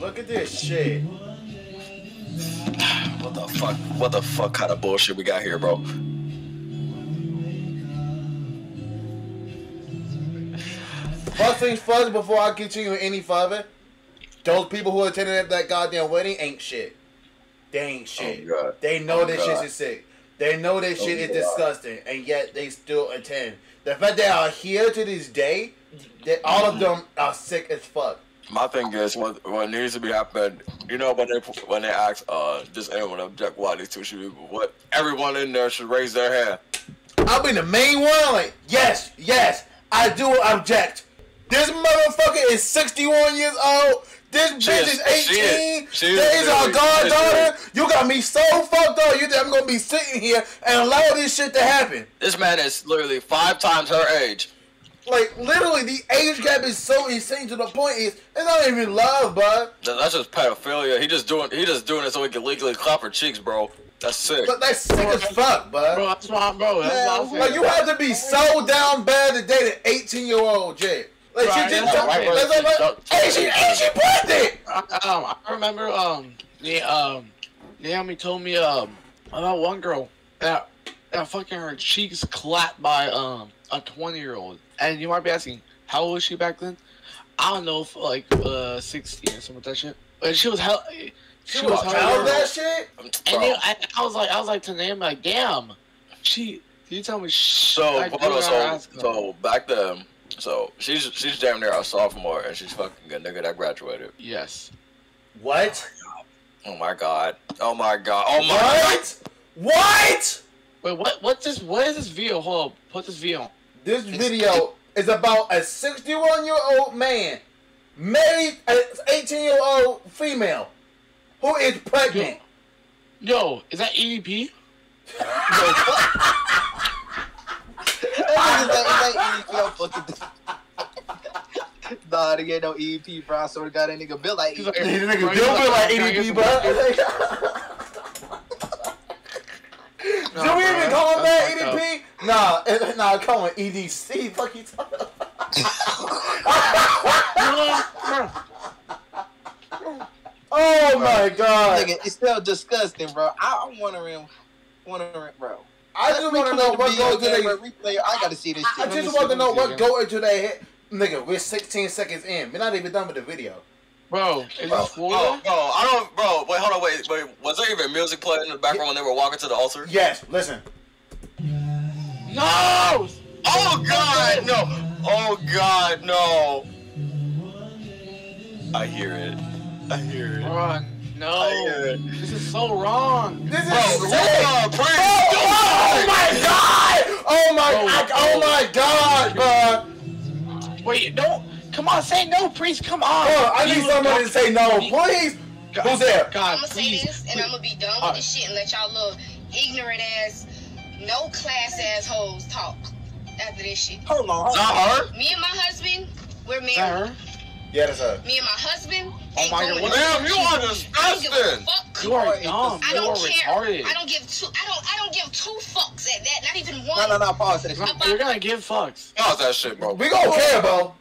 Look at this shit. What the fuck? What the fuck kind of bullshit we got here, bro? First things first, before I continue any further, those people who attended that, that goddamn wedding ain't shit. They ain't oh, shit. Oh, God. They know Oh, this God. shit is sick. They know this Oh, shit is disgusting, and yet they still attend. The fact they are here to this day, that all of mm-hmm. them are sick as fuck. My thing is, what what needs to be happening, you know, when they when they ask, uh, does anyone object why these two should be, what everyone in there should raise their hand. I'll be the main one. Like, yes, yes, I do object. This motherfucker is 61 years old. This She bitch is- is 18. she is- she is That is our goddaughter. You got me so fucked up. You think I'm gonna be sitting here and allow this shit to happen? This man is literally five times her age. Like literally, the age gap is so insane to the point is it's not even love, bud. That- That's just pedophilia. He just doing he just doing it so he can legally clap her cheeks, bro. That's sick. But that's sick as fuck, bud. Bro, that's why, bro. That's why I'm Like you have to be so down bad to date an 18 year old chick. Like she Right, just that's don't. right. That's like, like, hey, she, hey, she pregnant. Um, I remember um, the um, Naomi told me um about one girl that that fucking her cheeks clapped by um a twenty year old, and you might be asking how old was she back then? I don't know, if, like uh sixteen or something like that shit. But she was hell. She, She was hell. that shit. And then I, I was like, I was like to Naomi, like, damn, she. You tell me, So, like, hold on, so, so back then, so she's she's damn near a sophomore, and she's fucking a nigga that graduated. yes. What? Oh my god. Oh my god. Oh my god. What? What? Wait, what? What's this? What is this video? Hold up, put this video. on. This video is about a 61 year old man married an 18 year old female who is pregnant. Yo, is that EDP? Nah, they ain't no EEP, bro. I swear to God, that nigga built like E like- This nigga Bill he's like can I get ADP, some bro. Do we even call him that. EDP? Nah, nah, come on, EDC. Fuck you talking about? Oh my god. Nigga, it's still disgusting, bro. I, I'm wondering, wondering, bro. I just want to know what goes to their their. replay. I gotta see this I shit. me just want to know what see, go into their head. Nigga, we're 16 seconds in. We're not even done with the video. Bro, is Bro, this oh, bro, bro, oh, I don't, bro. Wait, hold on, wait, wait. Was there even music playing in the background when they were walking to the altar? Yes, listen. No! Oh God, no! Oh God, no! I hear it. I hear it. Bro, I hear no. it. This is so wrong. This is Bro, sick. what the Oh, oh my god! Oh my, Bro, I, oh my god, bro! Wait, don't. Come on, say no, priest. Come on. Oh, I need You- somebody to say no, please. God, Who's there? God, I'm gonna say please. this, and I'm gonna be done with Uh, this shit and let y'all little ignorant ass, no class assholes talk after this shit. Hold on, hold on. Not her. Me and my husband, we're Is that married. her? Yeah, that's her. Me and my husband. Oh my God, Damn, you church. are I don't give a disgusting. fuck. You are Lord, dumb. I You don't are care. retarded. I don't give two. I don't. I don't give two fucks at that. Not even one. No, no, no. Pause that shit. You're gonna give fucks. Pause that shit, bro. We gonna care, bro.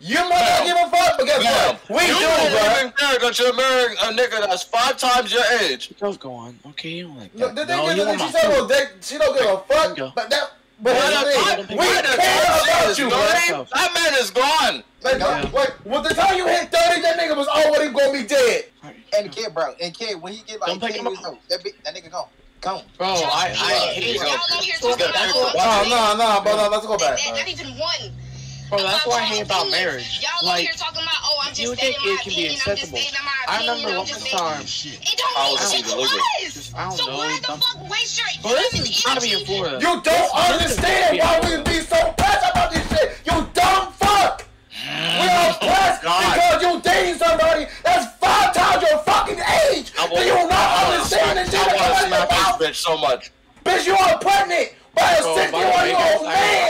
You might not give a fuck, but guess Damn, what? We you do, don't bro. even care that you're marrying a nigga that's five times your age. Let's go on. Okay, you don't like Look, that. the thing no, is, you she said, food. well, they, she don't give a fuck, Bingo. but that, but Why that's the the thing. We care about you, bro. That man is gone. Like, Yeah. like, well, the time you hit 30, that nigga was already gonna be dead. And kid, bro, and kid, when he get like Don't pick 10 him years up. old, that, big, that nigga gone. Gone. Bro, I, I hate Y'all that. on here So talking good. about. Oh, No, I'm no, no, but no, let's go That, back. that, bro. not even one. Bro, that's why I hate about opinion. marriage. Y'all Like, here talking about, oh, I'm just you would think it can be opinion. I'm just acceptable. I remember one time. stating. It don't How mean is it shit even to us. I don't so know, why the fuck waste your Bro, this time is gotta be in energy? Florida. You don't understand why we be so pressed about this shit. You dumb fuck. We are pressed God. because you dating somebody that's five times your fucking age. I Do you not understand the shit I want to that smack this bitch so much. Bitch, you are pregnant by a Bro, by the 61 way, year guys, old I got man.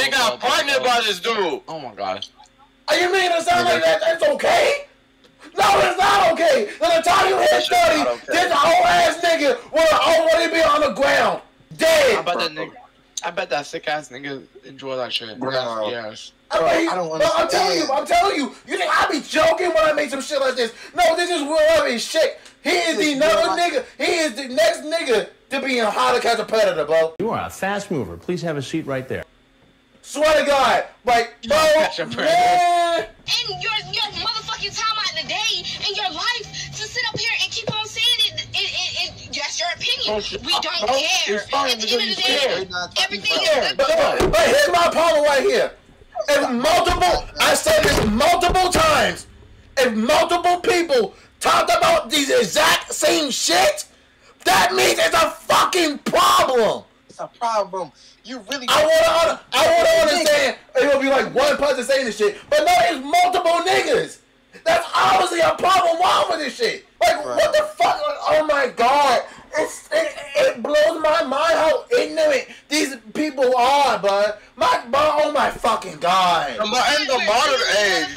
Really low She got blood pregnant pressure. by this dude. Oh my god. Are you mean to sound like that? That's okay? No, it's not okay. By the time you hit That 30, okay. this whole ass nigga will already be on the ground. Dead. I bet that nigga. I bet that sick ass nigga enjoy that shit. Bro. Yes. I, Bro, mean, I don't bro, I'm telling you. I'm telling you. You think I be joking when I make some shit like this? No, this is real life shit. He is the This is another real nigga. He is the next nigga to be in how to catch a predator, bro. You are a fast mover. Please have a seat right there. Swear to God, like, bro, Catch a predator. man. And your your motherfucking time out of the day and your life to sit up here and keep on saying it, it, it, it that's your opinion. Bro, she- we don't bro, care. it's fine At the because end of the day, We're not talking everything is But, but, but here's my problem right here. If multiple, I said this multiple times, if multiple people talked about these exact same shit, that means it's a fucking problem. It's a problem. You really. I wanna, I wanna understand. It would be like one person saying this shit, but no, it's multiple niggas. That's obviously a problem wrong with this shit. Like, what the fuck? Like, oh my god, it's it, it blows my mind how ignorant these people are, bud. My, my oh my fucking god. In the, in the modern age,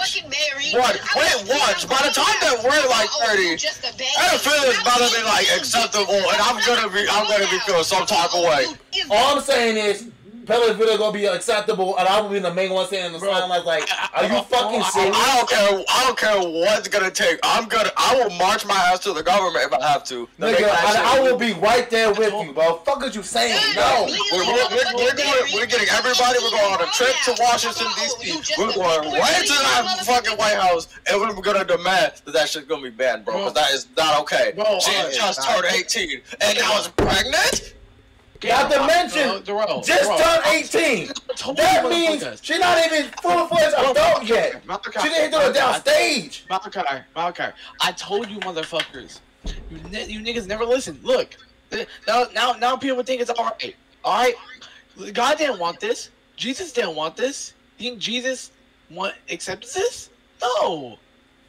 What? Wait, watch. By the time that we're like 30, pedophilia is about to be like acceptable, and I'm gonna be, I'm gonna be feeling some type of way. All I'm saying is. Pedophilia gonna be acceptable, and I will be the main one saying the sign like, like, are you fucking I, serious? I don't care. I don't care what's gonna take. I'm gonna. I will march my ass to the government if I have to. to Nigga, that I, I will be right there with you, bro. Fuck is you saying? No. We're, we're, we're, we're, going, we're getting everybody. We're going on a trip to Washington D.C. We're going right to that fucking White House, and we're gonna demand that that shit's gonna be banned, bro. Because that is not okay. Bro, she uh, just turned 18 and now is pregnant. Not to mention, just turned 18. That means she's not even full fledged adult yet. She didn't do it down stage. Malakai, Malakai, I told you, motherfuckers. You, you niggas never listen. Look, eh, now, now, now people think it's all right. All right, God didn't want this. Jesus didn't want this. You think Jesus want accepts this? No.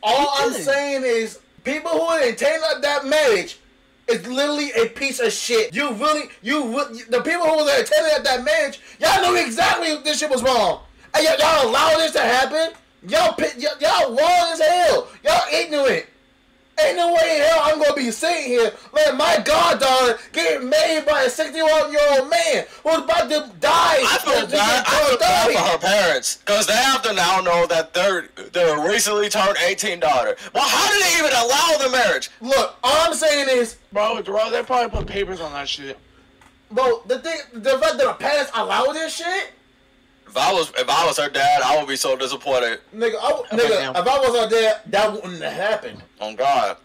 All I'm saying is, people who that, that marriage is literally a piece of shit. You really, you re- the people who were there attending at that marriage, y'all knew exactly this shit was wrong, and y'all, allow this to happen. Y'all, y'all wrong as hell. Y'all ignorant. Ain't no way in hell I'm gonna be sitting here letting my goddaughter get married by a 61 year old man who's about to die. I feel to bad. get I feel bad for her parents because they have to now know that their their recently turned 18 daughter. Well, how did they even allow the marriage? Look, all I'm saying is, Bro, bro, they probably put papers on that shit. bro, the thing, the fact that the parents allow this shit. If I was if I was her dad, I would be so disappointed. Nigga, I, w- Okay, nigga, now. if I was out there, that wouldn't have happened. On God.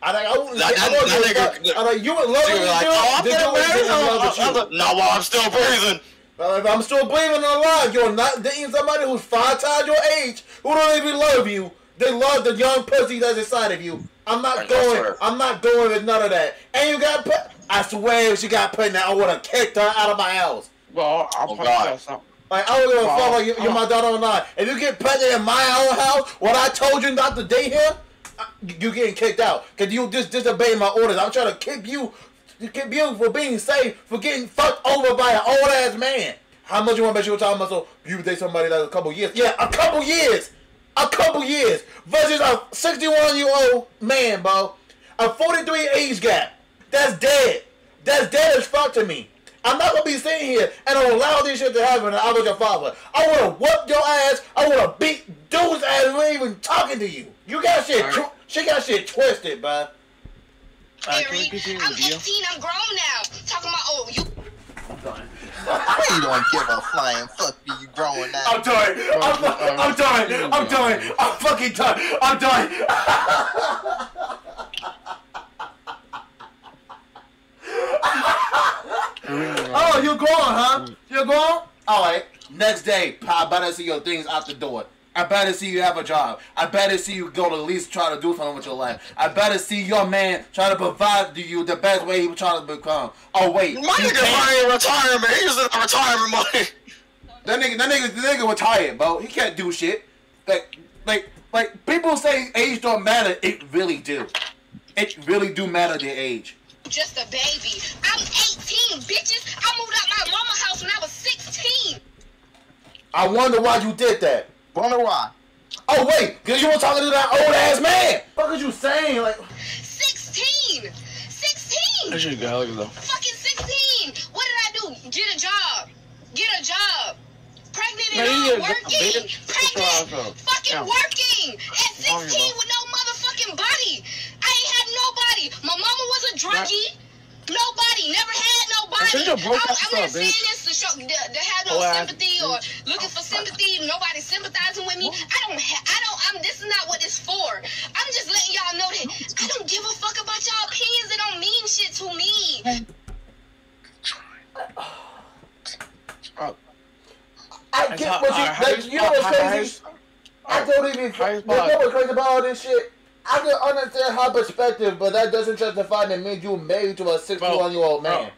I like, I wouldn't. That- I wouldn't that nigga- fuck. I like, you would love She me, like, oh, I'm Did you gonna always marry get in love her. with you? Oh, I'm No, while I'm still breathing. Well, if I'm still breathing and alive, you're not dating somebody who's five times your age who don't even love you. They love the young pussy that's inside of you. I'm not Right, that's going. her. I'm not going with none of that. And you got put. I swear, if she got put in that, I would have kicked her out of my house. Well, I'll Oh, punch God. that something. Like I don't give a fuck like you're, my daughter or not. If you get pregnant in my own house, what I told you not to date him, you getting kicked out because you just disobeying my orders. I'm trying to keep you, keep you for being safe, for getting fucked over by an old ass man. How much you want to bet you were talking about? So you date somebody that's a couple years? Yeah, a couple years, a couple years versus a 61 year old man, bro. A 43 age gap. That's dead. That's dead as fuck to me. I'm not gonna be sitting here and I'm allow this shit to happen. And I was your father. I would have whooped your ass. I would have beat dude's ass. We ain't even talking to you. You got shit. Alright. Tw- she got shit twisted, bro. Alright, can I'm 18, I'm grown now. Talking about, oh, you I'm done. You don't give a flying fuck. Do you growing now? I'm done. I'm, fu- I'm done. I'm done. I'm fucking done. I'm done. Oh, you're gone, huh? You're gone? Alright. Next day, I better see your things out the door. I better see you have a job. I better see you go to at least try to do something with your life. I better see your man try to provide to you the best way he was trying to become. Oh wait, My nigga in retirement. He using that retirement money. That nigga, that nigga, the nigga retired, bro. He can't do shit. Like, like, like people say age don't matter. It really do. It really do matter their age. Just a baby. I'm 18, bitches. I moved out my mama house when I was 16. I wonder why you did that. Wonder why? Oh wait, cause you were talking to that old ass man. What What is you saying? Like, 16. 16. That shit got look though. Fucking 16. What did I do? Get a job. Get a job. pregnant and you all get working, bitch. That's what I pregnant, fucking Yeah. working at 16 with no motherfucking body. I ain't had nobody. My mama was a druggie. Nobody, never had nobody. think you're broke I'm, ass I'm not saying this to show to, to have no Oh, ass sympathy or looking for sympathy. Nobody sympathizing with me. I don't. Ha- I don't. I'm. This is not what it's for. I'm just letting y'all know that I don't give a fuck about y'all opinions. It don't mean shit to me. Bro, I That's get how- what you. alright, Like, you you know what's crazy? I don't even. How you You know what's crazy about all this shit? I can understand her perspective, but that doesn't justify that means you married to a 61 year old man.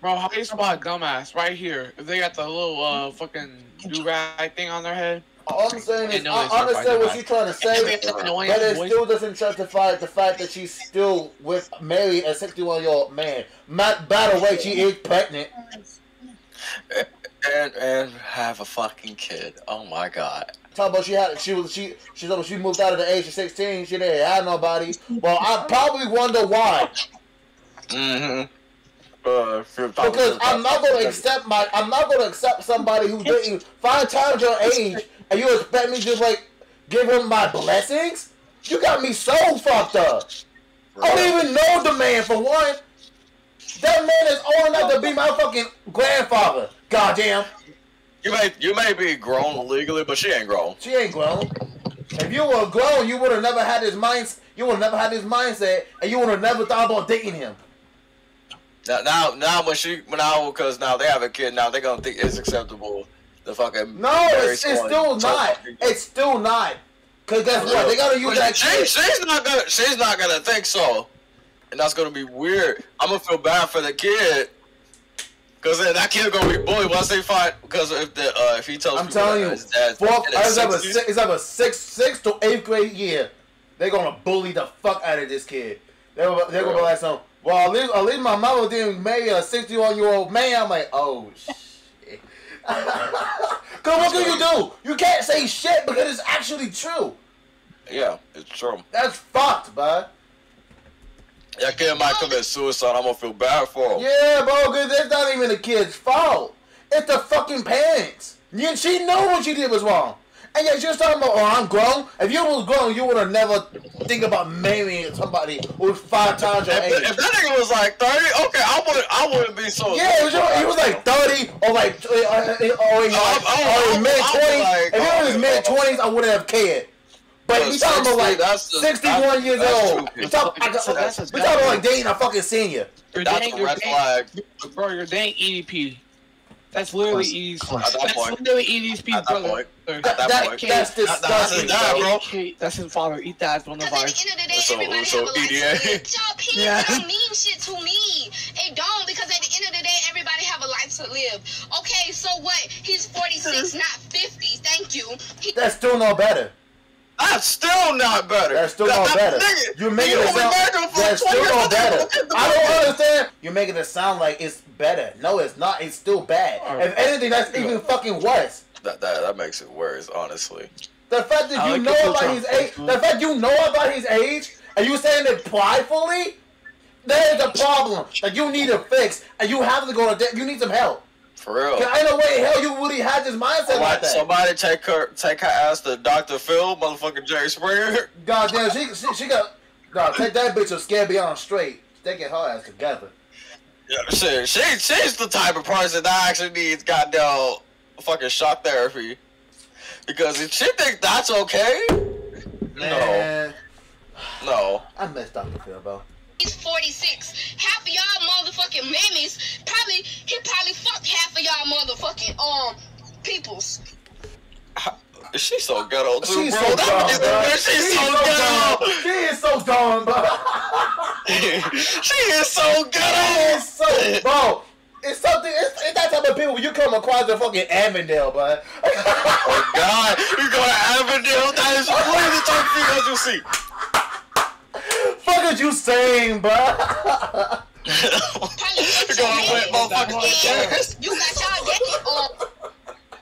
Bro, how you spot dumbass right here? If they got the little uh fucking do rag thing on their head. All I'm saying is, I understand what she's trying to say, but it still doesn't justify the fact that she's still with married a 61 year old man. Not, by the way, she is pregnant. and and have a fucking kid. Oh my god. Talk about she had she was she she told she moved out at the age of 16. She didn't have nobody. Well, I probably wonder why. Mm-hmm. Uh, Because I'm not gonna accept my I'm not gonna accept somebody who's dating five times your age and you expect me to just like give him my blessings? You got me so fucked up. I don't even know the man for one. That man is old enough to be my fucking grandfather. Goddamn. You may you may be grown legally, but she ain't grown. She ain't grown. If you were grown, you would have never had this mind. You would have never had this mindset, and you would have never thought about dating him. Now now now when she when now because now they have a kid now they're gonna think it's acceptable. The fucking No, it's, it's still not. It's still not. Cause guess what? They gotta use that she, kid. she's not gonna she's not gonna think so, and that's gonna be weird. I'm gonna feel bad for the kid. Cause that kid gonna be bullied once they find. Because if the uh, if he tells I'm telling you, his dad's fourth, it's either 60s, six, it's either six, six to eighth grade year. They're gonna bully the fuck out of this kid. They're, they're gonna be like, "So, well, at least, at least my mama didn't marry a 61 year old man." I'm like, "Oh shit." Cause what can you do? You can't say shit because it's actually true. yeah, it's true. That's fucked, bud. That kid might commit suicide. I'm gonna feel bad for him. Yeah, bro, because it's not even the kid's fault. It's the fucking parents. You, she knew what she did was wrong. And yet you're talking about, oh, I'm grown. If you was grown, you would have never think about marrying somebody who's five times your If, age. if that nigga was like 30, okay, I wouldn't, I wouldn't be so. Yeah, he was, he was like 30 or like, uh, uh, or in, like, Oh, or in oh, mid oh, 20s. like, if he was oh, mid 20s, I wouldn't have cared. But Well, we talking about like that's the- 61 that's- years that's old. true. We talking, I, So that's we talking about like dating a fucking senior. You're That's dang, a you're red dang, flag. bro. You're dang EDP. That's literally ED's. At that That's point. literally EDP, At that brother. point. That, At that That- point. that's That- that's his dad, bro. That's his father. Eat that from the Because at the end of the day, So- everybody so have a life EDA. to live. Y'all opinions don't mean shit to me. It don't because at the end of the day, everybody have a life to live. Okay, so what? He's 46, not 50. Thank you. He, That's still no better. That's still not better. That's still That- no that better. nigga, You're making it sound. married him for That's still not better. I don't understand. You're making it sound like it's better. No, it's not. It's still bad. If anything, that's even fucking worse. That, that that makes it worse, honestly. The fact that I you like know about his age, the fact you know about his age, and you saying it pridefully, there's a problem that you need to fix, and you have to go to. de- You need some help. For real. 'Cause ain't no way hell you really had this mindset like that. somebody take her take her ass to Dr. Phil, motherfucking Jerry Springer. Goddamn, she she, she got. No, take that bitch to scare beyond straight. They get her ass together. Yeah, shit, she she's the type of person that actually needs goddamn fucking shock therapy. Because if she think that's okay, Man, no. I miss Dr. Phil, bro. he's 46. Half of y'all motherfucking mammies probably he probably fucked half of y'all motherfucking um peoples. She's so ghetto too, She's bro. so That dumb, is- bro. She's so ghetto. She is so dumb, bro. she is so She ghetto. is so, bro. It's something. It's, it's that type of people you come across the fucking Avondale, bro. Oh God, you go to Avondale. That is one of the type of females you see. Fuck is you saying, bro? Probably you fucked go your and put mammies. motherfucking chairs. You got y'all daddy um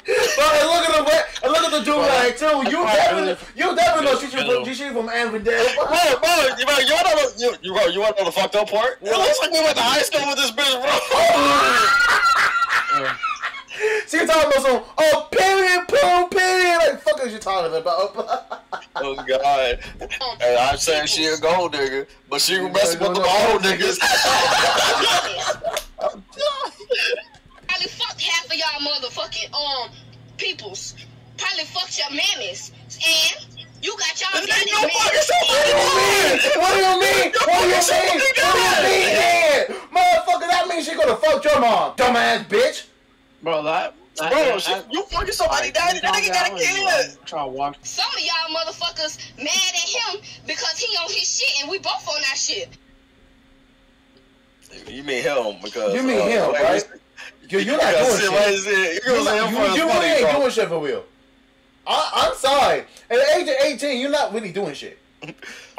Bro, and look at the way, and look at the dude like too. You definitely, you definitely know she should from, she should from Avondale. Bro, bro, you, bro, you wanna know, you, you, bro, you wanna know the fucked up part? It looks like we went to high school with this bitch, bro. She talking about some oh period, poo, period. Like fuck is you talking about? Oh God! And I'm saying she a gold digger, but she messing with the old niggas. Probably fucked half of y'all motherfucking um peoples. Probably fucked your mammies. And you got y'all Ain't daddy's no fucking mammies. so what do you mean? What do you mean? What do you mean? What do you mean? Motherfucker, that means she gonna fuck your mom, dumbass bitch. Bro, that. That Bro, that- she, you fucking somebody daddy. That nigga got a kid. Try to walk. Some of y'all motherfuckers mad at him because he on his shit and we both on our shit. You mean him because You mean uh, him, wait, right? You, you're not doing shit. what he's in. You You, gonna say him you, for you really ain't bro. doing shit for real. I, I'm sorry. At the age of 18, you're not really doing shit.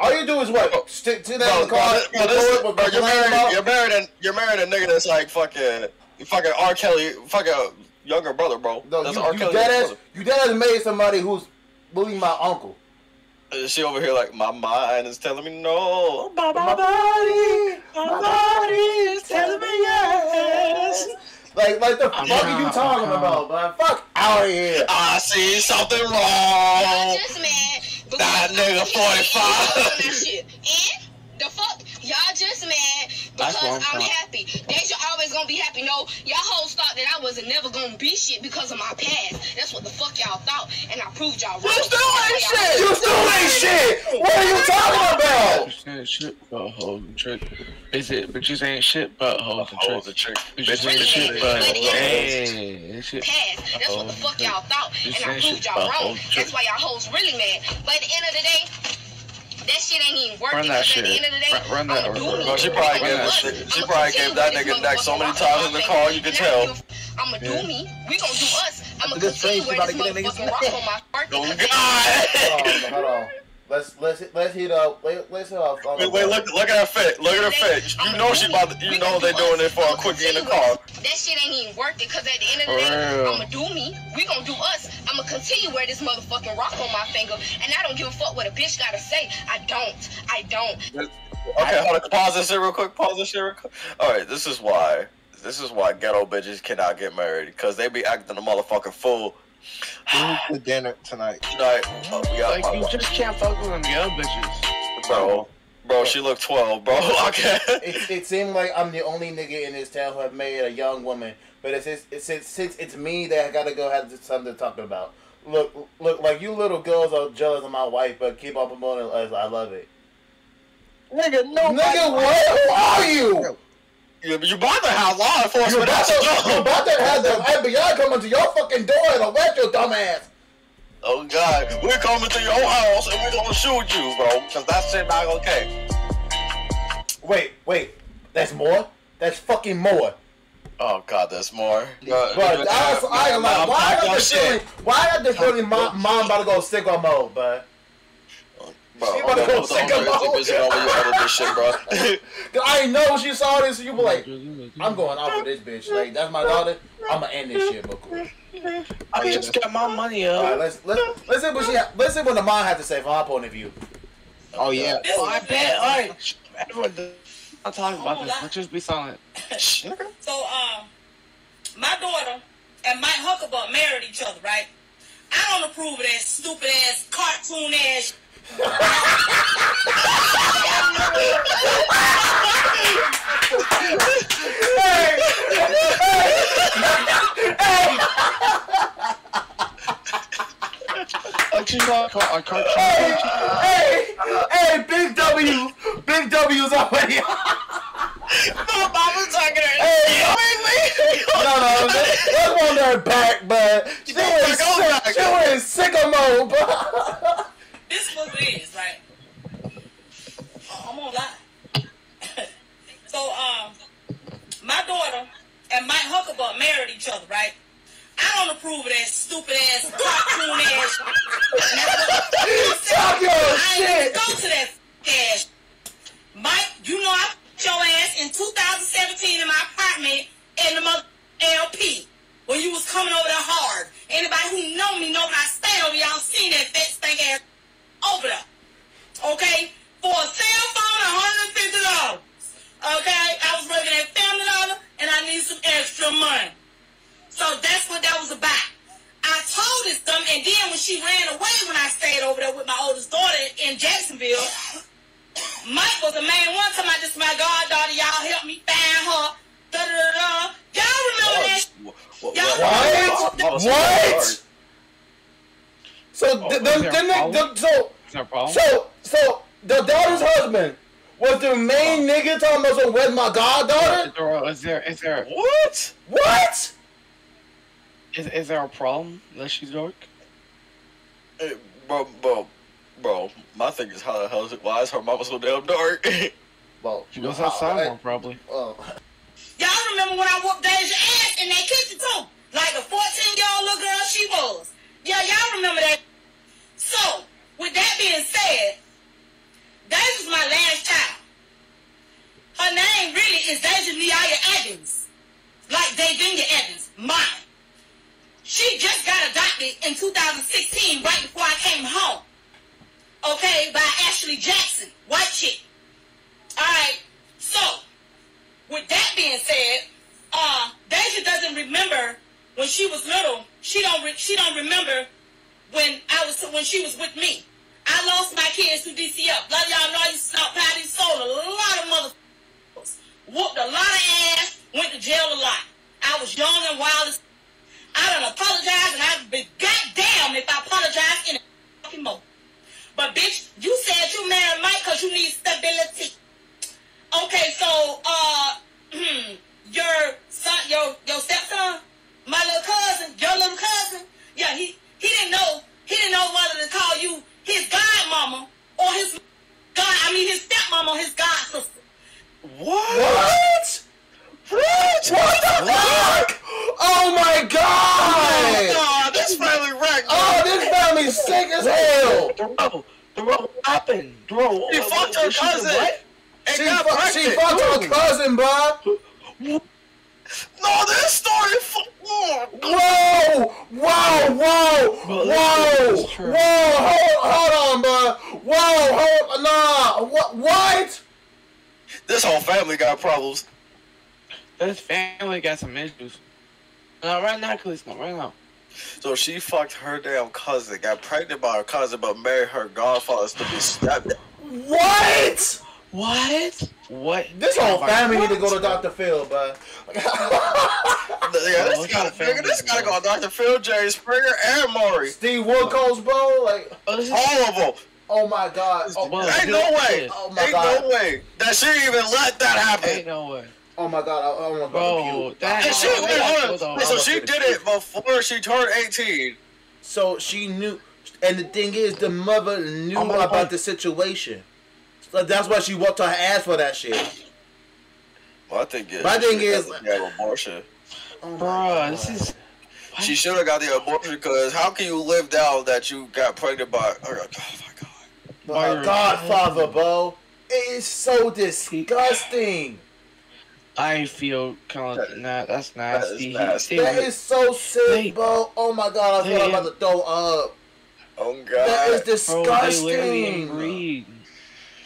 All you do is what? Stick sit down in Bro, the car, bro, bro, this- bro, you're married. You're married, and you're married a nigga that's like fucking, fucking R. Kelly, fucking younger brother, bro. No, that's you, R. you Kelly. dead ass, brother. you dead ass made somebody who's bullying my uncle. And She over here like my mind is telling me no. My body, my body is telling me yes. Like, like the I'm fuck are you talking I'm about, man? Fuck out of here. I see something Y'all wrong. just mad That nigga 45. on that shit. And the fuck, y'all just mad because I'm I'm happy. They should always gonna be happy. No, y'all hoes thought that I wasn't never gonna be shit because of my past. That's what the fuck y'all thought, and I proved y'all wrong. You still ain't That's why y'all- shit. You still ain't shit. What are you talking about? Bitches ain't shit but hoes and trick. Is it bitches ain't shit but hoes and Hoes trick? trick. Bitches ain't shit but But it hey, past. That's what the fuck y'all thought, and I ain't proved shit y'all about wrong. That's why y'all hoes really mad. But at the end of the day, that shit ain't even worth Run it. that 'cause At the shit. end of the day, Run- run that- I'ma do me. She probably I'ma gave that us. shit- she probably gave that nigga neck so many times in the rock car, you can tell. I don't give a- I'ma do me. We gonna do us. I'ma After this continue race, where you about this to get a nigga motherfucking rock on my birthday. Oh 'cause God. Hold on, hold on. Let's let's let's heat up. Let, let's hit up. Uh, wait, wait, look, look at her fit. Look at her fit. You know she about to, you know they doing it for a quickie in the car. That shit ain't even worth it, cause at the end of the day. I'ma do me. We gonna do us. I'ma continue wear this motherfucking rock on my finger, and I don't give a fuck what a bitch gotta say. I don't. I don't. Okay, hold on. Pause this shit real quick. Pause this shit real quick. All right, this is why. This is why ghetto bitches cannot get married because they be acting a motherfucking fool. Who's the dinner tonight? Tonight, oh, we got Like you my, just can't fuck with them girl bitches. bro. Bro, she look 12, bro. Okay. It, it seemed like I'm the only nigga in this town who have made a young woman, but it's it's, it's, it's since it's me that I gotta go have something to talk about. Look, look, like you little girls are jealous of my wife, but keep on promoting us. I love it. Nigga, no. Nigga, what? Who are you? You, you about to have law You enforcement. about That's to, a you joke. about to have the FBI coming to your fucking door and arrest your dumb ass. Oh God, we're coming to your house and we're gonna shoot you, bro. Cause that shit not okay. Wait, wait, that's more. That's fucking more. Oh God, there's more. But I, also, I ain't gonna lie. Why I got the feeling? Why I got the feeling mom, mom about to go sicko mode, but Bro, She I'm about to go put the sick of Rizzy all- music on when you edit this shit, bro. I ain't know she saw this. You be like, I'm going off with this bitch. Like that's my daughter. I'ma end this shit, but cool. I just got my money All right, up. let's let's let's see what she ha- let's see what the mom had to say from her point of view. Oh yeah. Oh, I bet. All right, everyone. I'll talk about this. Let's just be silent. So, um, my daughter and Mike Huckabee married each other, right? I don't approve of that stupid ass, cartoon ass. I just got a car- a cartoon. Hey, hey, big W, big W's already. okay? For a cell phone, $150. Okay? I was working at Family Dollar and I need some extra money. So that's what that was about. I told this dumb, and then when she ran away when I stayed over there with my oldest daughter in Jacksonville, Mike was the main one talking about this my goddaughter, y'all help me find her. Da, da, da, da. Y'all remember oh, that? What? What? Remember that? what? So, oh, th- th- th- so, so, so the daughter's husband was the main oh. nigga talking about so where's my goddaughter? Is there, is there is there What? What? is, is there a problem that she's dark? Hey, bro, bro, bro. My thing is how the hell is it? Why is her mama so damn dark? Well, She goes how- outside I- more probably. Oh, Y'all remember when I whooped Deja ass in that kitchen too? Like a 14 year old little girl she was. Yeah, y'all remember that. So, with that being said, Deja's my last child. Her name really is Deja Neaya Evans. Like Davinia Evans, mine. She just got adopted in 2016, right before I came home. Okay, by Ashley Jackson, white chick. Alright, so with that being said, uh, Deja doesn't remember when she was little. She don't. Re- she don't remember when I was when she was with me. I lost my kids to DCF. A lot of y'all know I used to sell patty sold a lot of motherfuckers. Whooped a lot of ass. Went to jail a lot. I was young and wild as. I don't apologize, and I'd be goddamn if I apologize in a fucking moment. But bitch, you said you married Mike because you need stability. Okay, so uh, your son, your your stepson, my little cousin, your little cousin, yeah, he he didn't know he didn't know whether to call you his godmama or his god. I mean his stepmama or his god sister. what? what? What? What the fuck? Oh my god! Oh, this family wrecked. Oh, this family's sick as hell. Bro, bro, what happened? Bro, She what- fucked what- her she did cousin. what? And She, got fu- she pregnant. fucked her cousin, bro. No, this story. Fu- Whoa! Whoa! Whoa! Well, Whoa! Whoa! Hold, hold on, bro. Whoa! Hold, nah. What? What? This whole family got problems. This family got some issues. Not right now, please, not right now. So she fucked her damn cousin, got pregnant by her cousin, but married her godfather to be stabbed. What? What? What? This whole family need to go to Dr. Phil, bro. Yeah, this it's gotta, a family, nigga, this gotta go on Dr. Phil, Jerry Springer, and Maury. Steve Wilkos, bro. Like, Oh, this is All of them. oh my god. Oh, Ain't no way. Oh my Ain't God. no way that she even let that happen. Ain't no way. oh my god. I, I almost Bro, got to puke. that- And she, wait, wait, hold hold on. on, so she did it before she turned 18. So she knew, and the thing is, the mother knew about God. the situation. So that's why she walked her ass for that shit. Well, I think. My thing oh she is- got the abortion. Oh Bro, this is. She should have got the abortion because how can you live down that you got pregnant by? Oh my god. But Why her you're- Godfather, bro. It is so disgusting. I feel kind of nah, that's That is nasty. He- nasty. That is so sick, They- bro. Oh my god, I feel like I'm about to throw up. Oh That is god. Bro, they literally disgusting. inbreed.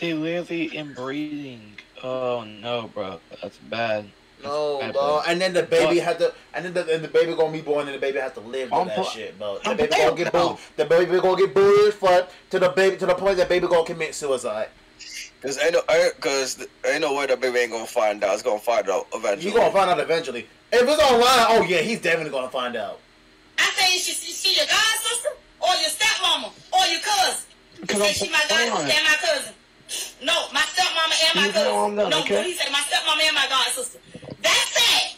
They literally inbreeding. Oh no, bro, that's bad. No, Bad, bro. bro. And then the baby But- had to, and then the, and the baby gonna be born, and the baby has to live with I'm that pl- shit, bro. The I'm baby gonna get now. bullied. The baby gonna get bullied for to the baby to the point that baby gonna commit suicide. Cause ain't no, cause ain't no way the baby ain't gonna find out. It's gonna find out eventually. You gonna find out eventually. If it's online, oh yeah, he's definitely gonna find out. I say she, she, she your god sister or your stepmama or your cousin. He Because said she my god on sister and my cousin. No, my stepmama and my cousin. done, no, okay? he said my stepmama and my god sister. That's sad.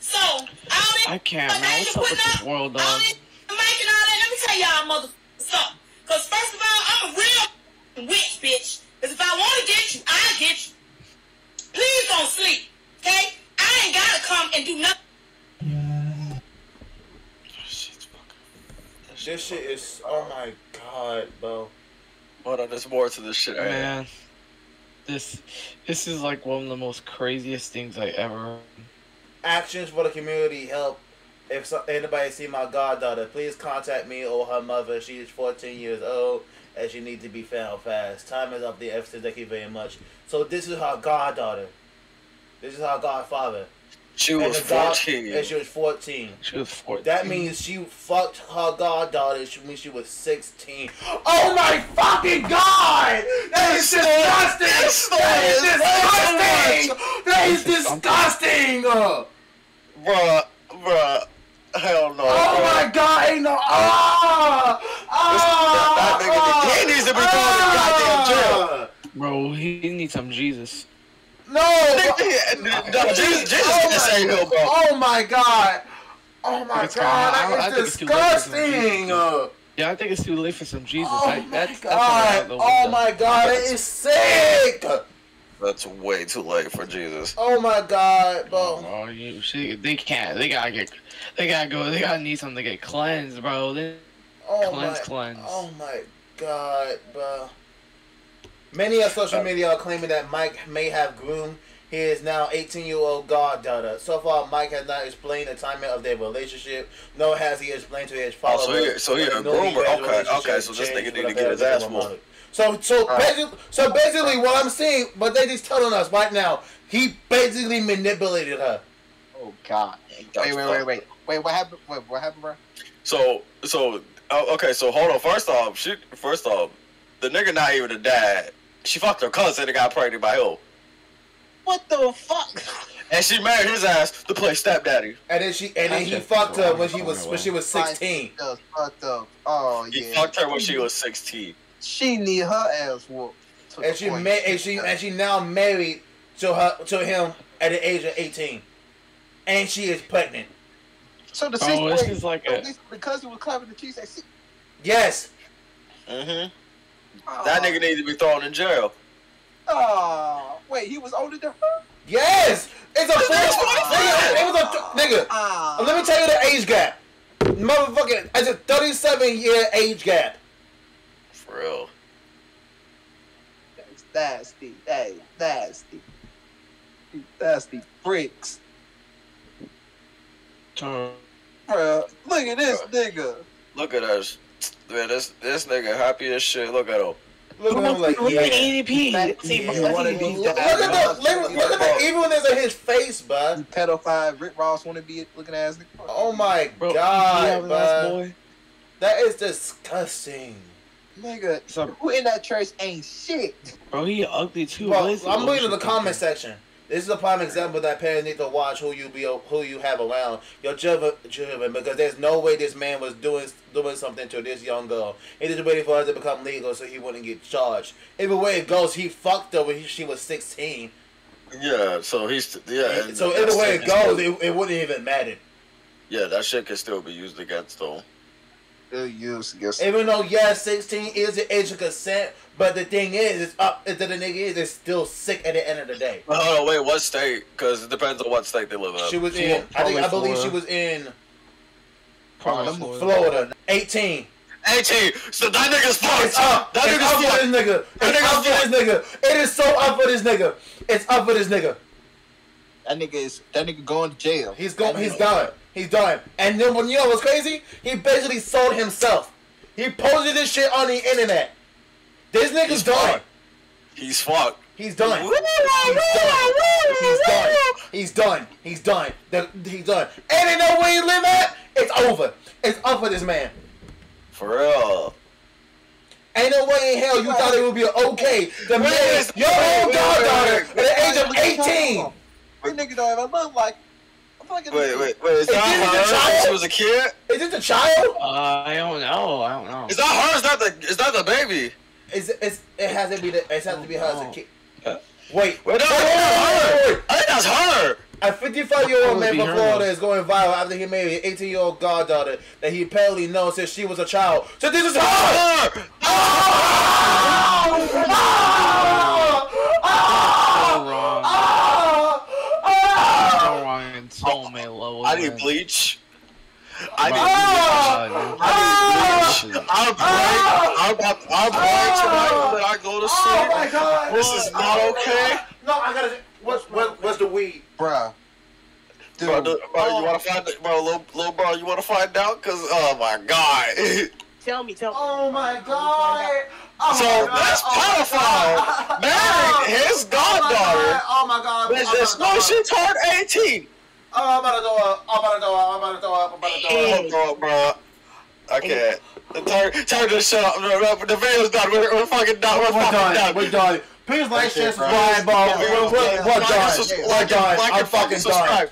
So all this I can't, man. What's up with this world, all dog? this mic and all that. Let me tell y'all mother something. Cause first of all, I'm a real witch bitch. Cause if I want to get you, I'll get you. Please don't sleep, okay? I ain't gotta come and do nothing. This shit is, oh my god, bro. Hold on, there's more to this shit. Man. Man, this this is like one of the most craziest things I ever. Actions for the community help. If so, anybody see my goddaughter, please contact me or her mother. She is 14 years old and she needs to be found fast. Time is of the essence. Thank you very much. So this is her goddaughter. This is her godfather. She was the god- 14. and she was 14. She was 14. That means she fucked her goddaughter. She means she was 16. Oh my fucking god! That is disgusting! That is disgusting! That is disgusting! Oh Bruh, bruh. Hell no. bruh. my god! Ain't no. Ah! Ah! That nigga, he needs to be thrown in goddamn jail. Bro, he needs some Jesus. No! No, oh Jesus, Jesus Oh can my- save him, bro. Oh my god! Oh my It's god, fine. I- I that think is it's too late for some disgusting! Jesus. Yeah, I think it's too late for some Jesus. Oh That- my that's, that's god! the Oh my god, that is sick! That's way too late for Jesus. Oh my god, bro. Oh, bro, you, she, they can't. They gotta get. They gotta go. They gotta need something to get cleansed, bro. They, Oh Cleanse, my, cleanse. Oh my god, bro. Many on social uh, media are claiming that Mike may have groomed his now 18 year old goddaughter. So far, Mike has not explained the timing of their relationship, nor has he explained to his Oh, so followers. he- so he a that no groomer. gradual Okay, okay, so this nigga need to get his better ass whooped. So, so Right. basically, so basically, what I'm seeing, what they just telling us right now, he basically manipulated her. Oh God. Wait, wait, wait, wait, wait. What happened? Wait, what happened, bro? So, so, oh, okay, so hold on. First off, she, first off, the nigga not even a dad. She fucked her cousin and got pregnant by him. What the fuck? And she married his ass to play stepdaddy. And then she, and then he That's fucked her when she was when she was 16. Just fucked up. Oh yeah. He yeah. fucked her when she was 16. She need her ass whooped. and she point. ma- and she and she now married to her to him at the age of eighteen, and she is pregnant. So the Oh, sister, this is like so a- this- the cousin was clapping the cheeks. Yes, Mm-hmm. Oh, That nigga needs to be thrown in jail. Oh, wait, he was older than her. yes, it's a four. nigga, it was a nigga. Ah, Let me tell you the age gap. Motherfucking, it's a thirty-seven year age gap. For real. that's nasty. That is nasty. You Nasty bricks, Turn. bro. Look at this nigga. Look at us. Man, this this nigga happy as shit. Look at him. Look at him like Look yeah. at ADP. That- look at of these these Look guys. at the look, look at the evilness of his face, bud. You pedophile Rick Ross want to be looking ass nigga. Oh my Bro, god, you have a nice bud. That is disgusting. Nigga, So- who in that church ain't shit? Bro, he ugly too. Well, What is he? I'm looking at the comment section. This is a prime example that parents need to watch who you be, who you have around your children, children, because there's no way this man was doing doing something to this young girl. He just waiting for her to become legal so he wouldn't get charged. Either way it goes, he fucked her when he, she was 16. Yeah, so he's yeah. and so either way it goes, it, it wouldn't even matter. yeah, that shit could still be used against them. Still used against Even though yes, 16 is the age of consent, but the thing is, it's up. to The nigga is, it's still sick at the end of the day. But hold on, wait, what state? Because it depends on what state they live in. She was Flo- in. I think I probably believe she was in Probably um, Florida. Florida. 18. 18. So that nigga's It's fucked. up. That it's nigga's up for fucked. this nigga. That It's nigga's up for this nigga. It is so up for this nigga. It's up for this nigga. that nigga is that nigga going to jail. He's going. He's done. He's done. And then when you know what's crazy? He basically sold himself. He posted this shit on the internet. This nigga's He's done. fucked. He's fucked. He's done. He's done. He's done. He's done. He's done. He's done. And they know where he live at? It's over. It's up for this man. For real. Ain't no way in hell you thought it would be okay The man, your own goddaughter at the age of 18. This nigga don't even look like. I'm fucking Wait, wait, wait. Is Is that her child? she was a kid? Is this a child? Uh, I don't know. I don't know. Is that her? Is that the? Is that the baby? Is it's, it has to be the it has to be her as a Oh. kid. Uh, Wait, Wait, no, wait, wait, wait, wait, wait. I think that's her. A 55 year old man from. Florida is going viral after he married an 18 year old goddaughter that he apparently knows since she was a child. So this is her! Her. so wrong. Ah! So wrong in so many levels. I need man. bleach. I need Bro, bleach. I need bleach. I'll break. I'm about. I'll break ah! tonight when I go to oh sleep. Oh my god! This is oh, not okay. No, I gotta. What's what, what's the weed? bruh. Dude, Bro, oh. do- bro, you want to find, bro, little, little bro, you want to find out? Cause, oh my god. Tell me, tell me. Oh my god! Oh So my God. this Oh my pedophile God. married his Oh my God. goddaughter. Oh my god! This, Oh this, my no, she turned 18. I'm about to throw up. I'm about to throw up. I'm about to throw up. I'm about to throw up. Oh, bro, bro. I can't. Turn, turn this shit up. The video's done. We're, we're fucking done. We're, We're fucking done. done. We're done. Please like, share, subscribe, bro. Yeah, We're, we're, yeah, we're like done. We're done. I'm and fucking done. subscribe.